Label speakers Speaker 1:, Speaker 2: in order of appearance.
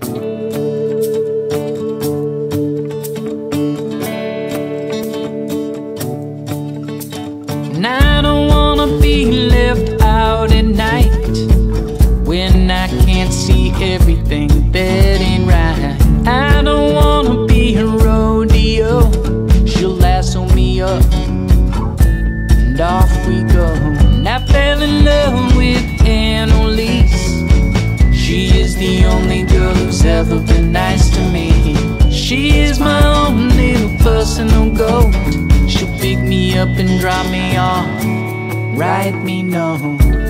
Speaker 1: I don't wanna be left out at night when I can't see everything that ain't right. I don't wanna be a rodeo. She'll lasso me up and off we go. And I fell in love with up and drop me off, write me notes.